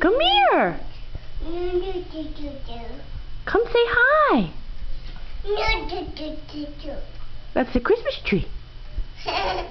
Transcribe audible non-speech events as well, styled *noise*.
Come here. Come say hi. That's the Christmas tree. *laughs*